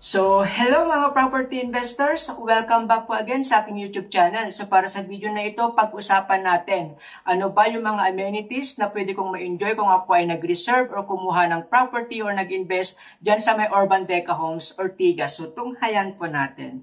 So, hello mga property investors! Welcome back po again sa aking YouTube channel. So, para sa video na ito, pag-usapan natin ano ba yung mga amenities na pwede kong ma-enjoy kung ako ay nag-reserve or kumuha ng property or nag-invest dyan sa may Urban Deca Homes or Tiga. So, tunghayan po natin.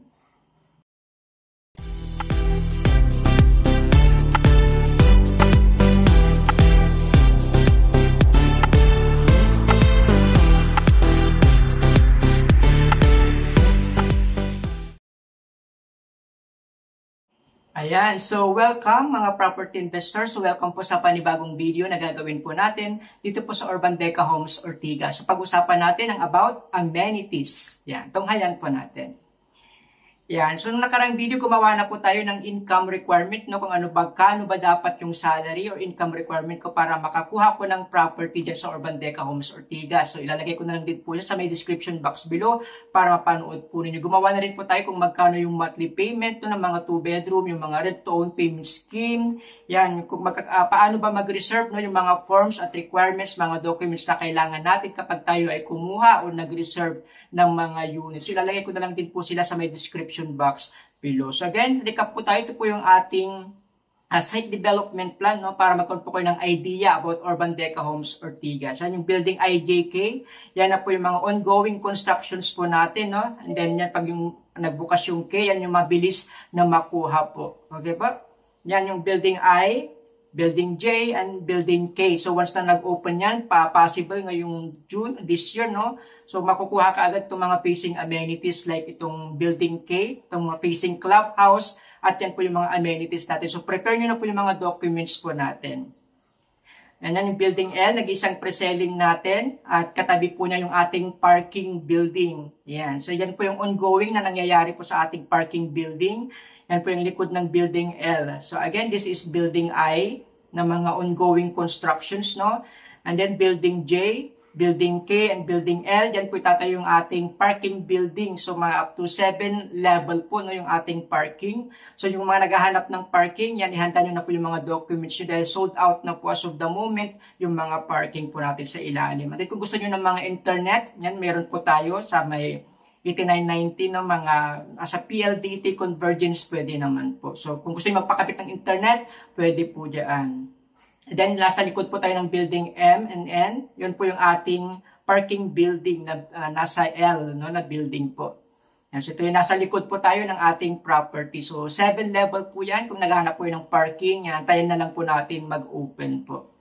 Ayan, so welcome mga property investors. Welcome po sa panibagong video na gagawin po natin dito po sa Urban Deca Homes Ortigas. So pag-usapan natin ang about amenities. Yan, tunghayan po natin. Yan. So, nung nakarang video, gumawa na po tayo ng income requirement, no? Kung ano ba, kano ba dapat yung salary or income requirement ko para makakuha ko ng property dyan sa Urban Deca Homes Ortigas. So, ilalagay ko na lang din po sa may description box below para mapanood po ninyo. Gumawa na rin po tayo kung magkano yung monthly payment no, ng mga 2 bedroom, yung mga rent to own payment scheme. Yan, kung mag, uh, paano ba mag-reserve no, yung mga forms at requirements, mga documents na kailangan natin kapag tayo ay kumuha o nag-reserve ng mga units. So, ilalagay ko na lang din po sila sa may description box below. So again, recap po tayo. Ito po yung ating uh, site development plan no para magkaroon po kayo ng idea about Urban Deca Homes Ortigas. Yan yung building IJK. Yan na po yung mga ongoing constructions po natin no. And then yan pag yung nagbukas yung K, yan yung mabilis na makuha po. Okay ba? Yan yung building I, building J, and building K. So once na nag-open yan, pa possible ngayong June this year no So makukuha ka agad itong mga facing amenities like itong building K, itong mga facing clubhouse, at yan po yung mga amenities natin. So prepare nyo na po yung mga documents po natin. And then yung building L, nag-isang pre-selling natin at katabi po niya yung ating parking building. Yan. So yan po yung ongoing na nangyayari po sa ating parking building. Yan po yung likod ng building L. So again, this is building I na mga ongoing constructions, no? And then building J, Building K and Building L, yan po itatayo ating parking building. So mga up to 7 level po no, yung ating parking. So yung mga naghahanap ng parking, yan ihanda nyo na po yung mga documents nyo dahil sold out na po as of the moment yung mga parking po natin sa ilalim. At kung gusto nyo ng mga internet, yan meron po tayo sa may 8990 ng mga as a PLDT convergence pwede naman po. So kung gusto niyo magpakabit ng internet, pwede po diyan. Then, nasa likod po tayo ng building M and N. Yun po yung ating parking building na uh, nasa L, no, na building po. Yan, so, ito yung nasa likod po tayo ng ating property. So, 7 level po yan. Kung naghahanap po ng parking, yan, tayo na lang po natin mag-open po.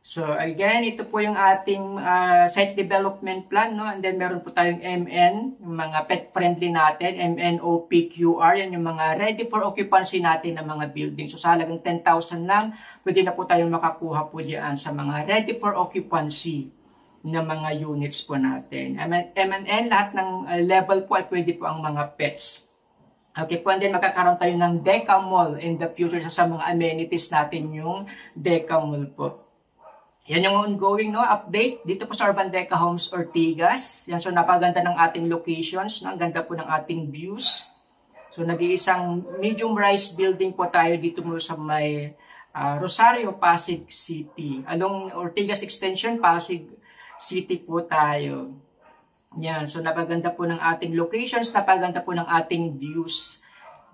So again, ito po yung ating uh, site development plan, no? And then meron po tayong MN, yung mga pet friendly natin, MNOPQR, yan yung mga ready for occupancy natin ng mga building. So sa halagang 10,000 lang, pwede na po tayong makakuha po diyan sa mga ready for occupancy ng mga units po natin. MNN, lahat ng uh, level po ay pwede po ang mga pets. Okay po, and then magkakaroon tayo ng Deca Mall in the future sa mga amenities natin yung Deca Mall po. Yan yung ongoing no, update dito po sa Urban Deca Homes Ortigas. Yan, so napaganda ng ating locations. No? Ang ganda po ng ating views. So nag-iisang medium rise building po tayo dito mo sa may uh, Rosario, Pasig City. Along Ortigas Extension, Pasig City po tayo. Yan, so napaganda po ng ating locations, napaganda po ng ating views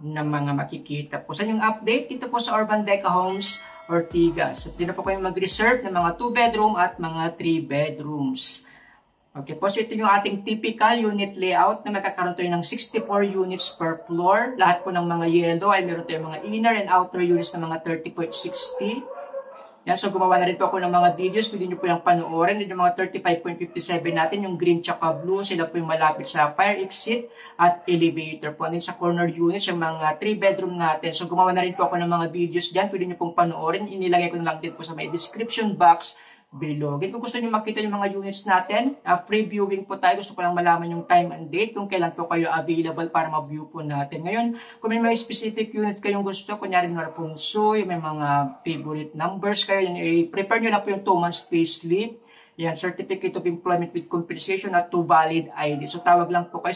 na mga makikita po. Sa yung update dito po sa Urban Deca Homes Ortigas. At dito po kayo mag-reserve ng mga 2 bedroom at mga 3 bedrooms. Okay po, so ito yung ating typical unit layout na magkakaroon tayo ng 64 units per floor. Lahat po ng mga yellow ay meron tayong mga inner and outer units na mga 30.60. Yan, so gumawa na rin po ako ng mga videos, pwede nyo po yung panoorin. Yung mga 35.57 natin, yung green tsaka blue, sila po yung malapit sa fire exit at elevator po. And sa corner units, yung mga 3 bedroom natin. So gumawa na rin po ako ng mga videos dyan, pwede nyo pong panoorin. Inilagay ko na lang din po sa may description box below. Kung gusto niyo makita yung mga units natin, uh, free viewing po tayo. Gusto ko lang malaman yung time and date, kung kailan po kayo available para ma-view po natin. Ngayon, kung may mga specific unit kayong gusto, kunyari na pong suy, may mga favorite numbers kayo, yun, i-prepare nyo na po yung 2 months pay slip. Yan, Certificate of Employment with Compensation at 2 valid ID. So tawag lang po kayo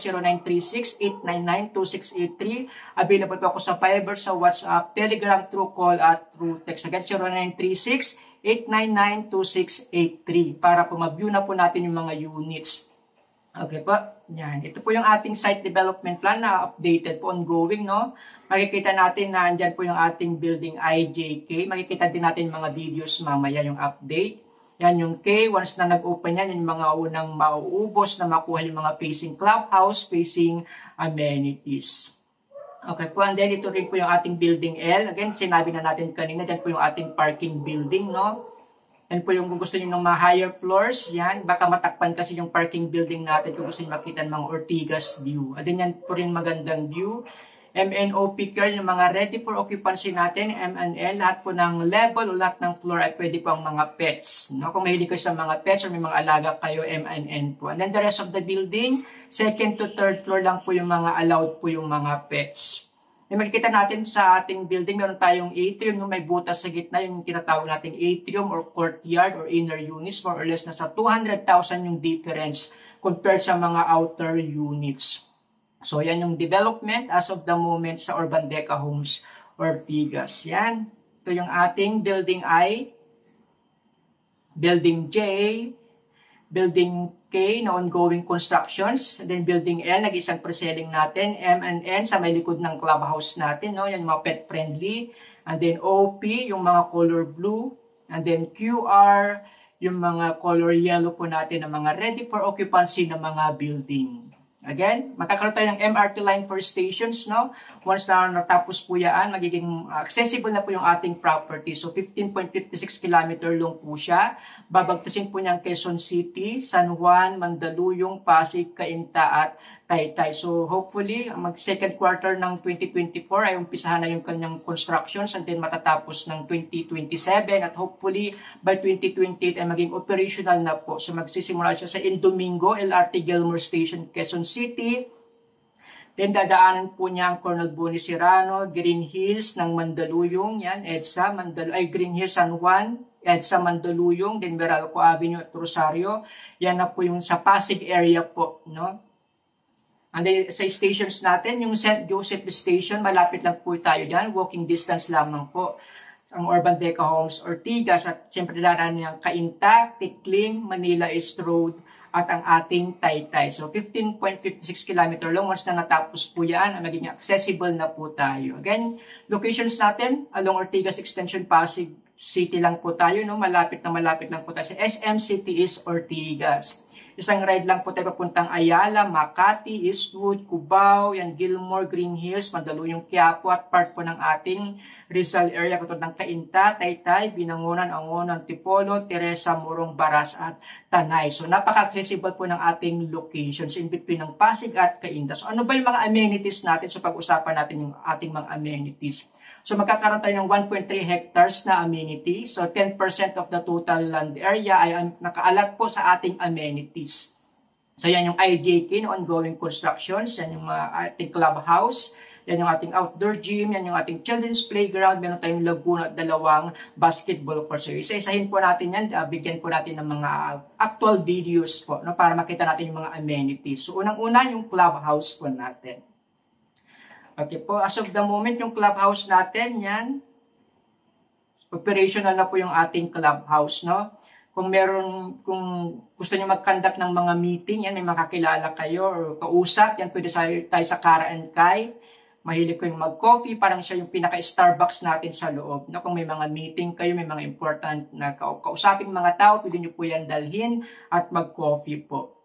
0936-899-2683. Available po ako sa Fiverr, sa WhatsApp, Telegram, through call at through text. Again, 0936 899-2683 para po ma-view na po natin yung mga units Okay po. Yan. Ito po yung ating site development plan na updated po, ongoing, no? Makikita natin na andyan po yung ating building IJK. Makikita din natin mga videos mamaya yung update. Yan yung K. Once na nag-open yan, yung mga unang mauubos na makuha yung mga facing clubhouse, facing amenities. Okay po, and then ito rin po yung ating building L. Again, sinabi na natin kanina, dyan po yung ating parking building, no? Yan po yung kung gusto niyo ng mga higher floors, yan, baka matakpan kasi yung parking building natin kung gusto niyo makita ng mga Ortigas view. At din yan po rin magandang view. MNOP care, yung mga ready for occupancy natin, MNL, lahat po ng level o lahat ng floor ay pwede po ang mga pets. No? Kung mahilig kayo sa mga pets or may mga alaga kayo, MNN po. And then the rest of the building, second to third floor lang po yung mga allowed po yung mga pets. Yung makikita natin sa ating building, meron tayong atrium yung may butas sa gitna, yung tinatawag nating atrium or courtyard or inner units, more or less nasa 200,000 yung difference compared sa mga outer units. So, yan yung development as of the moment sa Urban Deca Homes Ortigas. Yan. Ito yung ating building I, building J, building K na ongoing constructions, and then building L, nag-isang pre-selling natin, M and N sa may likod ng clubhouse natin, no? yan mga pet friendly, and then OP, yung mga color blue, and then QR, yung mga color yellow po natin ng mga ready for occupancy ng mga building. Again, magkakaroon tayo ng MRT line for stations, no? Once na natapos po yan, magiging accessible na po yung ating property. So, 15.56 kilometer long po siya. Babagtasin po niyang Quezon City, San Juan, Mandaluyong, Pasig, Cainta at Taytay. So, hopefully, mag second quarter ng 2024 ay umpisahan na yung kanyang constructions and then matatapos ng 2027 at hopefully by 2028 ay maging operational na po. So, magsisimula siya sa Indomingo, LRT Gilmore Station, Quezon City. Then dadaanan po niya ang Colonel Boni Serrano, Green Hills ng Mandaluyong, yan, EDSA, Mandal ay Green Hills San Juan, EDSA Mandaluyong, then Meralco Avenue at Rosario. Yan na po yung sa Pasig area po, no? And then, sa stations natin, yung St. Joseph Station, malapit lang po tayo dyan. Walking distance lamang po. Ang Urban Deca Homes, Ortigas, at siyempre daranan niyang Kainta, Tikling, Manila East Road, at ang ating Taytay. So, 15.56 km long. Once na natapos po yan, magiging accessible na po tayo. Again, locations natin, along Ortigas Extension, Pasig City lang po tayo. No? Malapit na malapit lang po tayo sa SM City is Ortigas. Isang ride lang po tayo papuntang Ayala, Makati, Eastwood, Cubao, yan Gilmore, Green Hills, Mandaluyong Quiapo at part po ng ating Rizal area katulad ng Cainta, Taytay, Binangonan, Angonan, Tipolo, Teresa, Murong, Baras at Tanay. So napaka-accessible po ng ating locations in between ng Pasig at Cainta. So ano ba yung mga amenities natin? So pag-usapan natin yung ating mga amenities. So magkakaroon tayo ng 1.3 hectares na amenity. So 10% of the total land area ay nakaalat po sa ating amenities. So yan yung IJK, ongoing constructions, yan yung uh, ating clubhouse, yan yung ating outdoor gym, yan yung ating children's playground, meron tayong lagoon at dalawang basketball court. So isa-isahin po natin yan, uh, bigyan po natin ng mga actual videos po no, para makita natin yung mga amenities. So unang-una yung clubhouse po natin. Okay po, as of the moment, yung clubhouse natin, yan, operational na po yung ating clubhouse, no? Kung meron, kung gusto niyo mag-conduct ng mga meeting, yan, may makakilala kayo or kausap, yan, pwede sa, tayo sa Kara and Kai. Mahilig ko yung mag-coffee, parang siya yung pinaka-Starbucks natin sa loob. No? Kung may mga meeting kayo, may mga important na kausaping mga tao, pwede niyo po yan dalhin at mag-coffee po.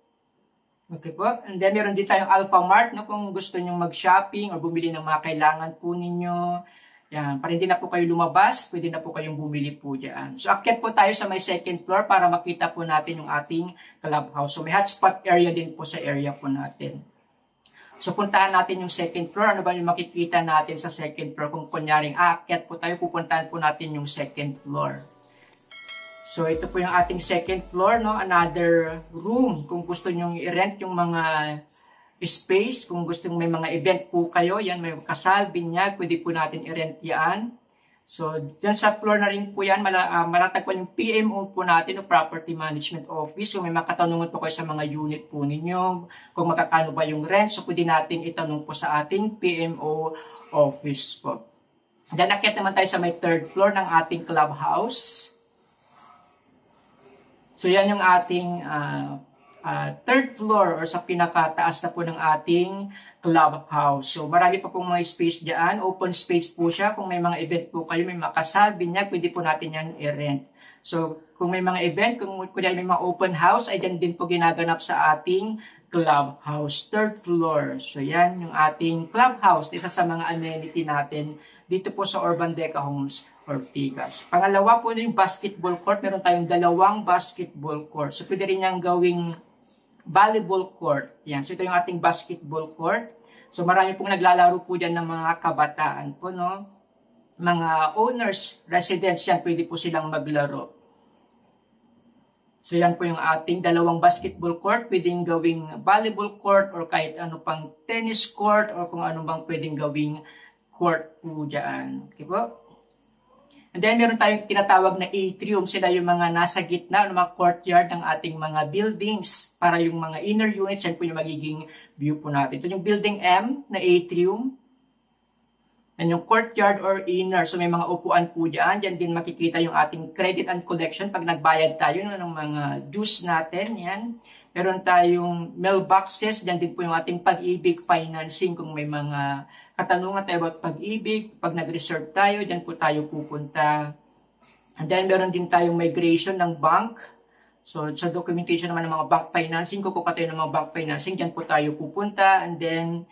Okay po. And then meron din tayong Alpha Mart no kung gusto niyo mag-shopping or bumili ng mga kailangan po ninyo. Yan, para hindi na po kayo lumabas, pwede na po kayong bumili po diyan. So akyat po tayo sa may second floor para makita po natin yung ating clubhouse. So may hotspot area din po sa area po natin. So puntahan natin yung second floor. Ano ba yung makikita natin sa second floor? Kung kunyaring aakyat po tayo, pupuntahan po natin yung second floor. So, ito po yung ating second floor, no? Another room. Kung gusto nyo i-rent yung mga space, kung gusto may mga event po kayo, yan, may kasal, binyag, pwede po natin i-rent yan. So, dyan sa floor na rin po yan, mala, uh, malatagpan yung PMO po natin, o Property Management Office. Kung may makatanungan po kayo sa mga unit po ninyo, kung makakano ba yung rent, so pwede natin itanong po sa ating PMO office po. Then, naman tayo sa may third floor ng ating clubhouse. So yan yung ating uh, uh, third floor or sa pinakataas na po ng ating clubhouse. So marami pa pong mga space diyan, open space po siya. Kung may mga event po kayo, may makasal, binyag, pwede po natin yan i-rent. So kung may mga event, kung kunyari may mga open house, ay dyan din po ginaganap sa ating clubhouse, third floor. So yan yung ating clubhouse, isa sa mga amenity natin dito po sa Urban Deca Homes Ortigas. Pangalawa po yung basketball court. Meron tayong dalawang basketball court. So, pwede rin niyang gawing volleyball court. Yan. So, ito yung ating basketball court. So, marami pong naglalaro po dyan ng mga kabataan po, no? Mga owners, residents yan, pwede po silang maglaro. So, yan po yung ating dalawang basketball court. Pwedeng gawing volleyball court or kahit ano pang tennis court or kung ano bang pwedeng gawing court po dyan. Okay po? And then meron tayong tinatawag na atrium. Sila yung mga nasa gitna ng mga courtyard ng ating mga buildings. Para yung mga inner units, yan po yung magiging view po natin. Ito yung building M na atrium. And yung courtyard or inner. So may mga upuan po dyan. Diyan din makikita yung ating credit and collection pag nagbayad tayo ng mga dues natin. Yan. Meron tayong mailboxes. Diyan din po yung ating pag-ibig financing kung may mga katanungan tayo about pag-ibig, pag nag-reserve tayo, dyan po tayo pupunta. And then, meron din tayong migration ng bank. So, sa documentation naman ng mga bank financing, kukuha tayo ng mga bank financing, dyan po tayo pupunta. And then,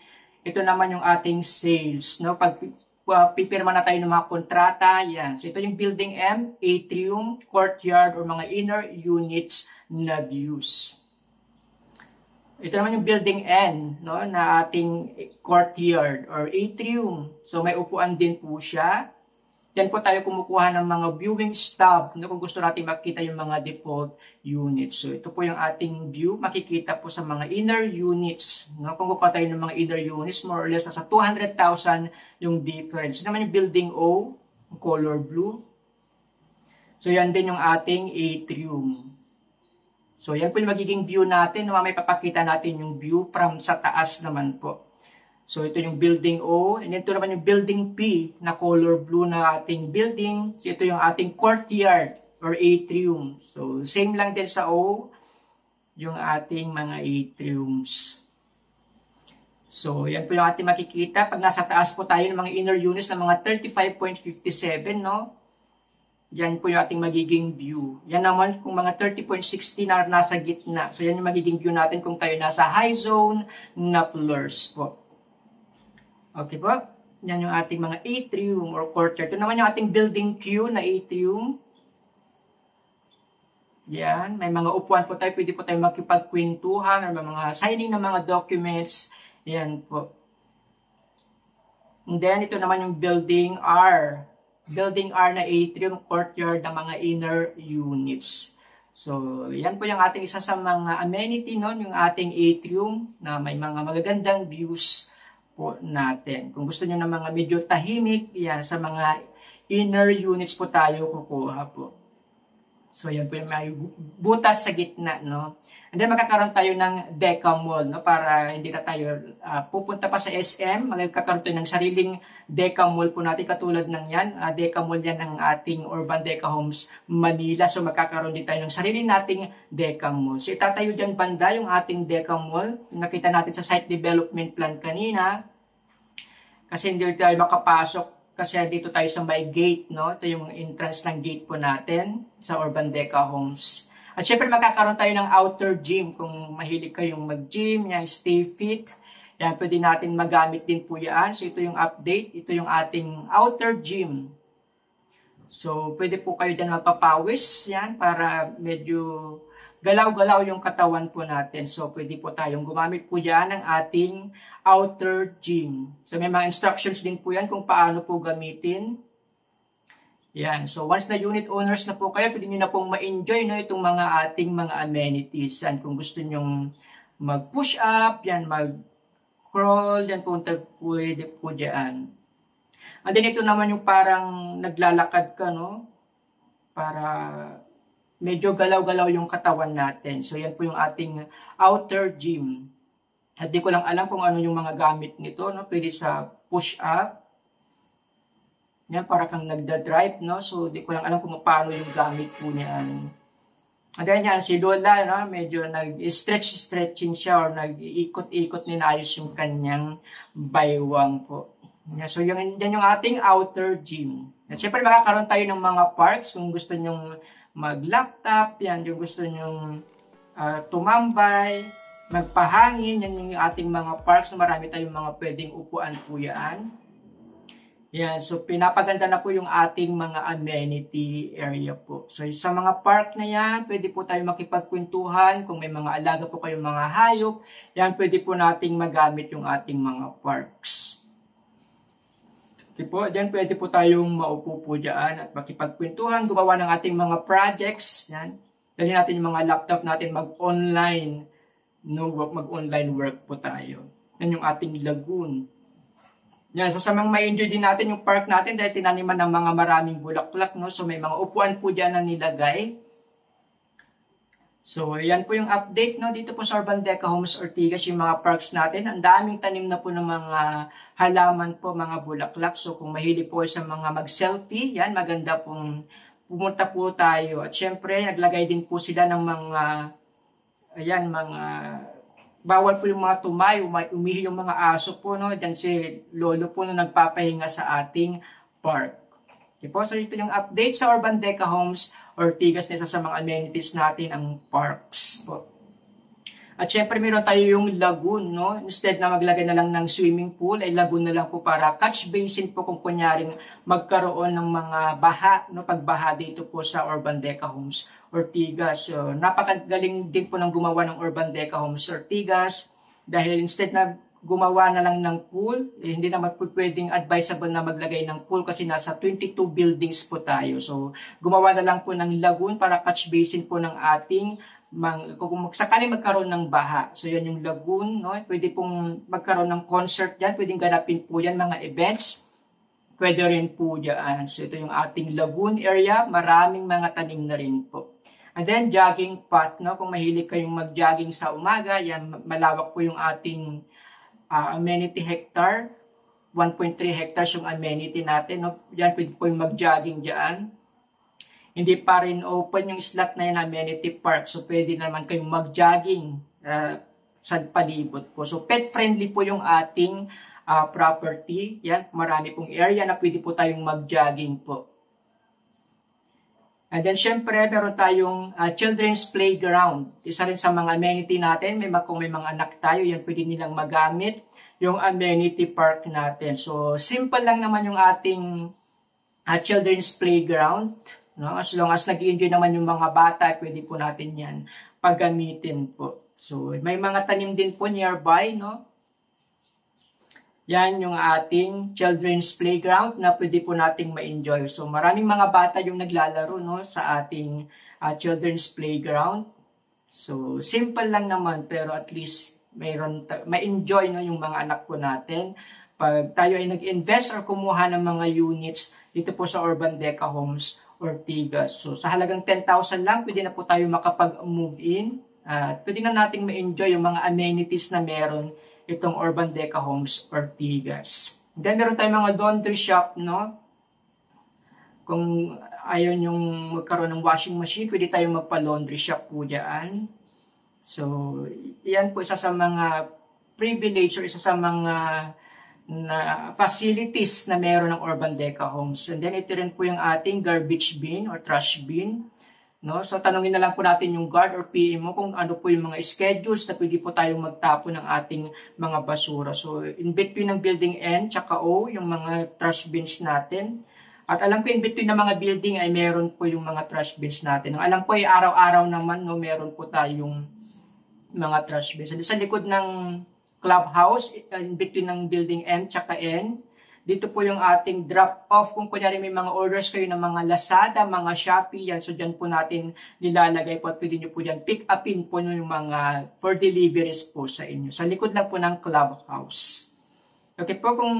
ito naman yung ating sales. No? Pag uh, pipirma na tayo ng mga kontrata, yan. So, ito yung building M, atrium, courtyard, or mga inner units na views. Ito naman yung building N, no, na ating courtyard or atrium. So may upuan din po siya. Yan po tayo kumukuha ng mga viewing stub no, kung gusto natin makita yung mga default units. So ito po yung ating view. Makikita po sa mga inner units. No? Kung kukuha tayo ng mga inner units, more or less nasa 200,000 yung difference. Naman yung building O, color blue. So yan din yung ating atrium. So, yan po yung magiging view natin. No? May papakita natin yung view from sa taas naman po. So, ito yung building O. And ito naman yung building P na color blue na ating building. So, ito yung ating courtyard or atrium. So, same lang din sa O yung ating mga atriums. So, yan po yung ating makikita. Pag nasa taas po tayo ng mga inner units ng mga 35.57, no? Yan po yung ating magiging view. Yan naman kung mga 30.60 na nasa gitna. So yan yung magiging view natin kung tayo nasa high zone na floors po. Okay po? Yan yung ating mga atrium or courtyard. Ito naman yung ating building Q na atrium. Yan. May mga upuan po tayo. Pwede po tayo makipagkwentuhan or may mga signing ng mga documents. Yan po. And then, ito naman yung building R building R na atrium courtyard ng mga inner units. So, yan po yung ating isa sa mga amenity noon, yung ating atrium na may mga magagandang views po natin. Kung gusto niyo ng mga medyo tahimik, yan, sa mga inner units po tayo kukuha po. So, yan po yung may butas sa gitna, no? And then, magkakaroon tayo ng Deca Mall, no? Para hindi na tayo uh, pupunta pa sa SM. Magkakaroon tayo ng sariling Deca Mall po natin. Katulad ng yan. Uh, Deca Mall yan ng ating Urban Deca Homes Manila. So, magkakaroon din tayo ng sarili nating Deca Mall. So, itatayo dyan banda yung ating Deca Mall. Nakita natin sa site development plan kanina. Kasi hindi tayo makapasok kasi dito tayo sa may gate, no? Ito yung entrance ng gate po natin sa Urban Deca Homes. At syempre magkakaroon tayo ng outer gym kung mahilig kayong mag-gym, yan, stay fit. Yan, pwede natin magamit din po yan. So ito yung update, ito yung ating outer gym. So pwede po kayo dyan magpapawis, yan, para medyo galaw-galaw yung katawan po natin. So, pwede po tayong gumamit po dyan ng ating outer gym. So, may mga instructions din po yan kung paano po gamitin. Yan. So, once na unit owners na po kayo, pwede nyo na pong ma-enjoy no, itong mga ating mga amenities. Yan, kung gusto nyo mag-push up, yan, mag-crawl, yan, punta pwede po dyan. And then, ito naman yung parang naglalakad ka, no? Para medyo galaw-galaw yung katawan natin. So, yan po yung ating outer gym. At di ko lang alam kung ano yung mga gamit nito. No? Pwede sa push-up. Yan, para kang nagda-drive. No? So, di ko lang alam kung paano yung gamit po niyan. And then yan, si Lola, no, medyo nag-stretch-stretching siya or nag-ikot-ikot ninayos yung kanyang baywang po. Yeah, so yung, yan yung ating outer gym. At syempre makakaroon tayo ng mga parks kung gusto nyong mag-laptop, yan yung gusto nyong uh, tumambay, magpahangin, yan yung ating mga parks. Marami tayong mga pwedeng upuan po yan. Yan, so pinapaganda na po yung ating mga amenity area po. So sa mga park na yan, pwede po tayo makipagkwentuhan. Kung may mga alaga po kayong mga hayop, yan pwede po nating magamit yung ating mga parks. Okay po, then pwede po tayong maupo po dyan at makipagkwentuhan, gumawa ng ating mga projects. Yan. Dali natin yung mga laptop natin mag-online, no, mag-online work po tayo. Yan yung ating lagoon. Yan, so sa mga ma-enjoy din natin yung park natin dahil tinaniman ng mga maraming bulaklak, no? So may mga upuan po dyan na nilagay. So, yan po yung update, no? Dito po sa Urban Deca Homes Ortigas, yung mga parks natin. Ang daming tanim na po ng mga halaman po, mga bulaklak. So, kung mahilig po sa mga mag-selfie, yan, maganda pong pumunta po tayo. At syempre, naglagay din po sila ng mga, ayan, mga bawal po yung mga tumayo, umihi yung mga aso po, no? Diyan si lolo po na nagpapahinga sa ating park. Okay po, so ito yung update sa Urban Deca Homes Ortigas nisa sa mga amenities natin ang parks po. At syempre meron tayo yung lagoon, no? Instead na maglagay na lang ng swimming pool, ay lagoon na lang po para catch basin po kung kunyaring magkaroon ng mga baha, no? Pagbaha dito po sa Urban Deca Homes Ortigas. So, napakagaling din po ng gumawa ng Urban Deca Homes Ortigas dahil instead na gumawa na lang ng pool, eh, hindi naman po pwedeng advisable na maglagay ng pool kasi nasa 22 buildings po tayo. So, gumawa na lang po ng lagoon para catch basin po ng ating mang, kung sakaling magkaroon ng baha. So, yan yung lagoon, no? Pwede pong magkaroon ng concert yan, pwedeng ganapin po yan, mga events. Pwede rin po dyan. So, ito yung ating lagoon area. Maraming mga tanim na rin po. And then, jogging path, no? Kung mahilig kayong mag-jogging sa umaga, yan, malawak po yung ating uh, amenity hectare. 1.3 hectares yung amenity natin, no? Yan, pwede po yung mag-jogging dyan. Hindi pa rin open yung slot na yan, amenity park. So, pwede naman kayong mag-jogging uh, sa palibot po. So, pet-friendly po yung ating uh, property. Yan, marami pong area na pwede po tayong mag-jogging po. And then, syempre, meron tayong uh, children's playground. Isa rin sa mga amenity natin. May, kung may mga anak tayo, yan pwede nilang magamit yung amenity park natin. So, simple lang naman yung ating uh, children's playground. No? As long as nag enjoy naman yung mga bata, pwede po natin yan paggamitin po. So, may mga tanim din po nearby, no? Yan yung ating children's playground na pwede po nating ma-enjoy. So maraming mga bata yung naglalaro no, sa ating uh, children's playground. So simple lang naman pero at least mayroon ma-enjoy no, yung mga anak po natin. Pag tayo ay nag-invest or kumuha ng mga units dito po sa Urban Deca Homes Ortigas. So sa halagang 10,000 lang, pwede na po tayo makapag-move in. At pwede na nating ma-enjoy yung mga amenities na meron itong Urban Deca Homes Ortigas. Then meron tayong mga laundry shop, no? Kung ayaw yung magkaroon ng washing machine, pwede tayong magpa-laundry shop po dyan. So, yan po isa sa mga privilege or isa sa mga na facilities na meron ng Urban Deca Homes. And then ito rin po yung ating garbage bin or trash bin. No? So tanungin na lang po natin yung guard or PM mo kung ano po yung mga schedules na pwede po tayong magtapo ng ating mga basura. So in between ng building N tsaka O, yung mga trash bins natin. At alam ko in between ng mga building ay meron po yung mga trash bins natin. Ang alam ko ay araw-araw naman no, meron po tayong mga trash bins. Sa likod ng clubhouse, in between ng building M tsaka N, dito po yung ating drop off. Kung kunyari may mga orders kayo ng mga Lazada, mga Shopee, yan. So, dyan po natin nilalagay po at pwede nyo po dyan pick upin po yung mga for deliveries po sa inyo. Sa likod lang po ng clubhouse. Okay po, kung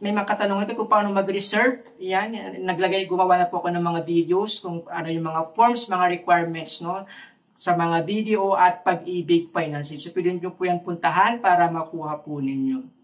may mga katanungan kung paano mag-reserve, yan, naglagay, gumawa na po ako ng mga videos kung ano yung mga forms, mga requirements, no, sa mga video at pag-ibig financing. So, pwede nyo po yan puntahan para makuha po ninyo.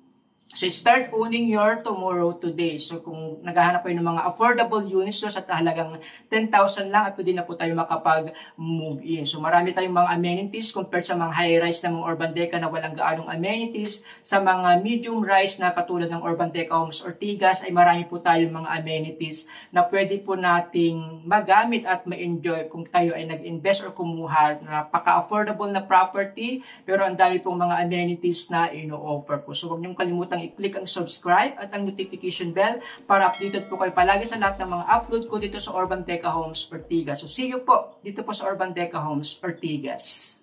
So, start owning your tomorrow today. So, kung naghahanap kayo ng mga affordable units no, sa halagang 10,000 lang at pwede na po tayo makapag-move in. So, marami tayong mga amenities compared sa mga high-rise na mga urban deca na walang gaanong amenities. Sa mga medium-rise na katulad ng urban deca homes or tigas ay marami po tayong mga amenities na pwede po nating magamit at ma-enjoy kung tayo ay nag-invest or kumuha na paka-affordable na property pero ang dami pong mga amenities na ino-offer po. So, huwag niyong kalimutan i-click ang subscribe at ang notification bell para updated po kayo palagi sa lahat ng mga upload ko dito sa Urban Deca Homes Ortigas. So see you po dito po sa Urban Deca Homes Ortigas.